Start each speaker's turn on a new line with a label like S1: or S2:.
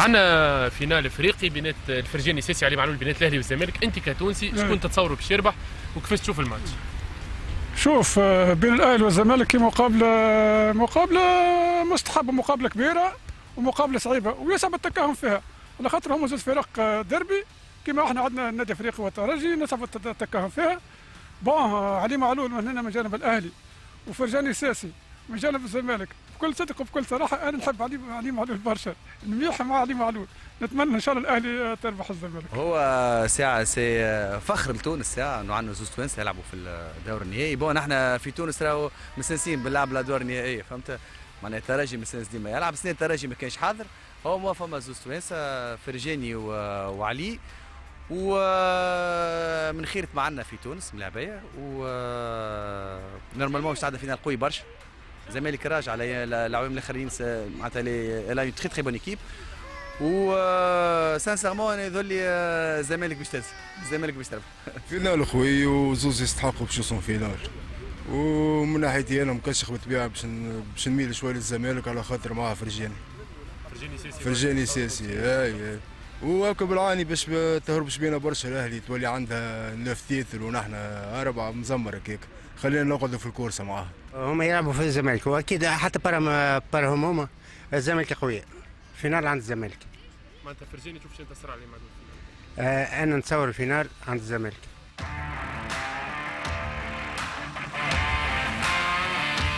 S1: عندنا finale افريقي بين الفرجاني ساسي علي معلول بين الاهلي والزمالك. انت كتونسي شكون تتصوروا باش يربح وكيفاش تشوف الماتش؟
S2: شوف آه، بين الاهلي والزمالك مقابلة مقابلة مستحبه مقابله كبيرة ومقابلة صعيبة ويصعب التكهن فيها. على خاطر هم زوج فرق آه، دربي كما إحنا عندنا النادي الافريقي والترجي نصعب التكهن فيها. bon آه، علي معلول من هنا من جانب الاهلي وفرجاني ساسي من جانب الزمالك. بكل صدق وبكل صراحة أنا نحب علي علي معلول برشا. نميح مع علي معلول. نتمنى إن شاء الله الأهلي تربح الزمالك.
S3: هو ساعة c'est فخر لتونس ساعة إنه عندنا زوج توانسة يلعبوا في الدور النهائي. bon إحنا في تونس راهو مستانسين باللعب الادوار النهائية فهمت؟ معناها الترجي مستانس ديما. يلعب سنين الترجي ما كانش حاضر. هو ما فما زوج توانسة فرجاني وعلي. ومن خيرة معنا في تونس من اللعابة و نورمالمون باش تعدى فينا القوي برشا. الزمالك راجع على العوام الاخرين معناتها لا اون تري تري بون ايكيب و سانسيرمون أنا يظل لي الزمالك باش تهز الزمالك باش تربح.
S4: فينال خوي وزوز يستحقوا باش يوصلوا فينال ومن ناحيتي أنا مكشخ بالطبيعه باش باش نميل شوية للزمالك على خاطر معاه فرجاني
S1: فرجاني سيسي.
S4: فرجاني سيسي أي أي. وهكا بالعاني باش تهربش بينا برشا الأهلي تولي عندها نوف تيتل ونحن أربعة مزمر هكاك. خلينا نقعدوا في ال course معاها.
S5: هما يلعبوا في الزمالك وأكيد حتى برا برا هما. الزمالك قويه finale عند الزمالك.
S1: معناتها فرجاني تشوف شنو تصير عليه مع
S5: آه أنا نتصور ال finale عند الزمالك.